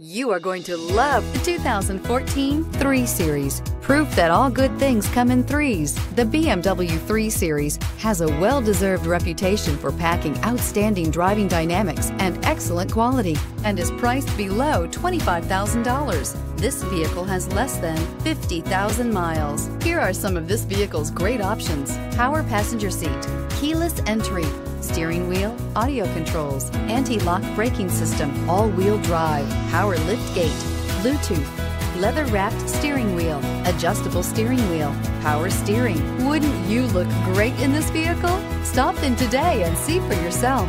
You are going to love the 2014 3 Series. Proof that all good things come in threes. The BMW 3 Series has a well-deserved reputation for packing outstanding driving dynamics and excellent quality and is priced below $25,000. This vehicle has less than 50,000 miles. Here are some of this vehicle's great options. Power passenger seat, keyless entry, steering wheel, audio controls, anti-lock braking system, all-wheel drive, power lift gate, Bluetooth, leather-wrapped steering wheel, adjustable steering wheel, power steering. Wouldn't you look great in this vehicle? Stop in today and see for yourself.